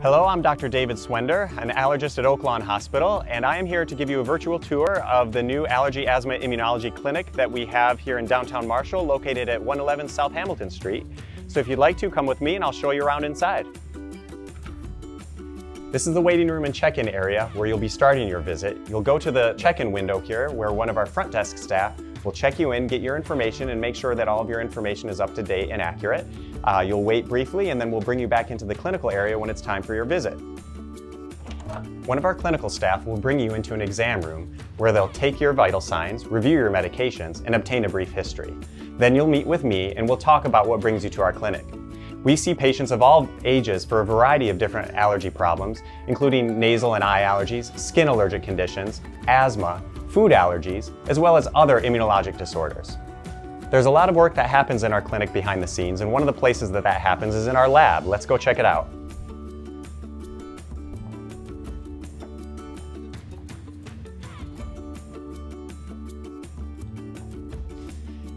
Hello, I'm Dr. David Swender, an allergist at Oaklawn Hospital, and I am here to give you a virtual tour of the new Allergy Asthma Immunology Clinic that we have here in downtown Marshall, located at 111 South Hamilton Street. So if you'd like to, come with me and I'll show you around inside. This is the waiting room and check-in area where you'll be starting your visit. You'll go to the check-in window here where one of our front desk staff will check you in, get your information, and make sure that all of your information is up to date and accurate. Uh, you'll wait briefly and then we'll bring you back into the clinical area when it's time for your visit. One of our clinical staff will bring you into an exam room where they'll take your vital signs, review your medications, and obtain a brief history. Then you'll meet with me and we'll talk about what brings you to our clinic. We see patients of all ages for a variety of different allergy problems, including nasal and eye allergies, skin allergic conditions, asthma, food allergies, as well as other immunologic disorders. There's a lot of work that happens in our clinic behind the scenes, and one of the places that that happens is in our lab. Let's go check it out.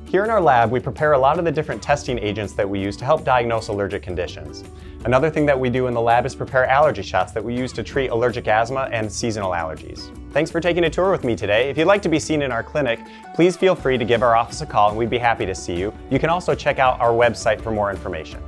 Here in our lab, we prepare a lot of the different testing agents that we use to help diagnose allergic conditions. Another thing that we do in the lab is prepare allergy shots that we use to treat allergic asthma and seasonal allergies. Thanks for taking a tour with me today. If you'd like to be seen in our clinic, please feel free to give our office a call and we'd be happy to see you. You can also check out our website for more information.